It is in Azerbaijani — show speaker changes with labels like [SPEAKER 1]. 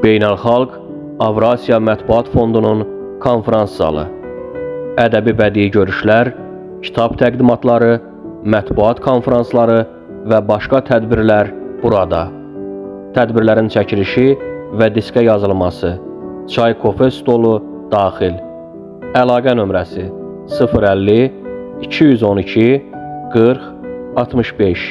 [SPEAKER 1] Beynəlxalq Avrasiya Mətbuat Fondunun konfrans zalı. Ədəbi bədii görüşlər, kitab təqdimatları, mətbuat konfransları və başqa tədbirlər burada. Tədbirlərin çəkilişi və diskə yazılması. Çay kofe stolu daxil. Əlaqə nömrəsi 050 212 40 65